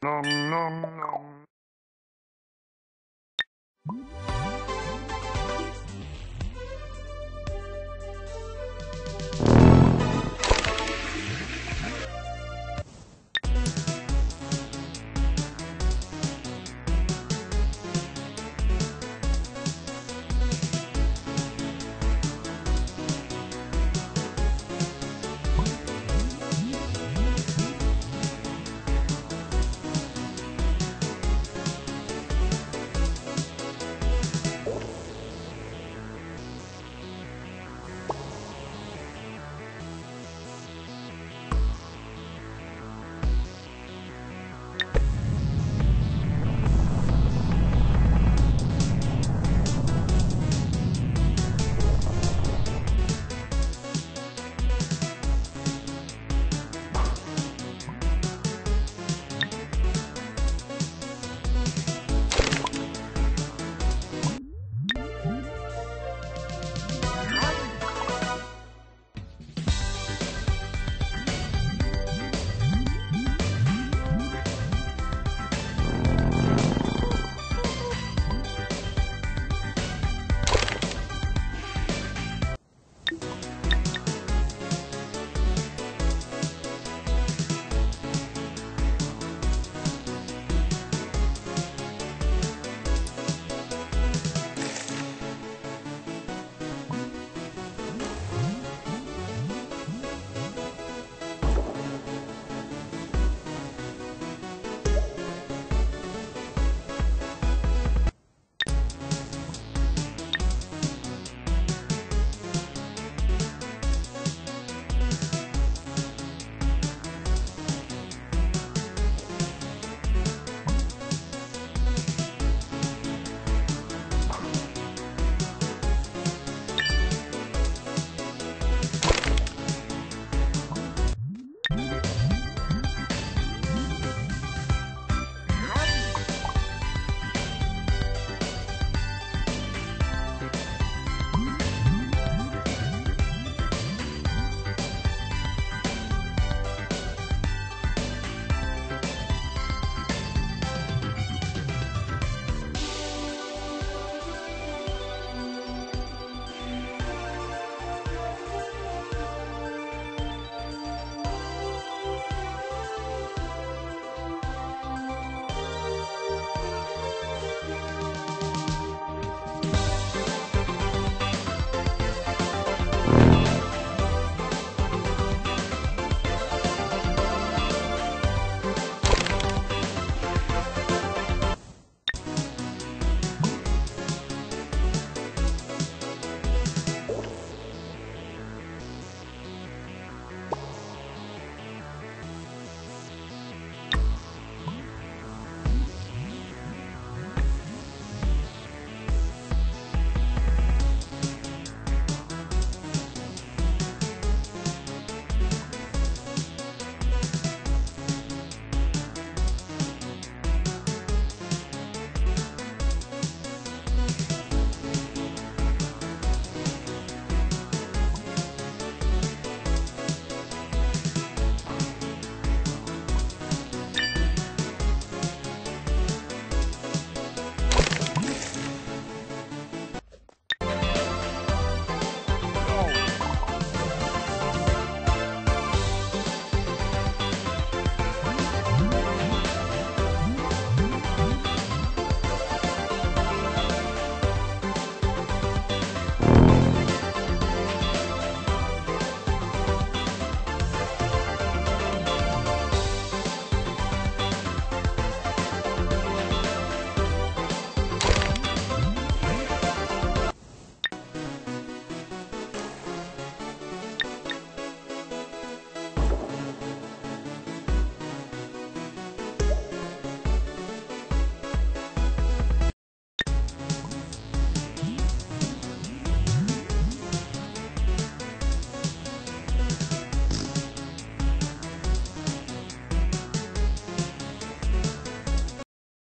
Nom nom nom.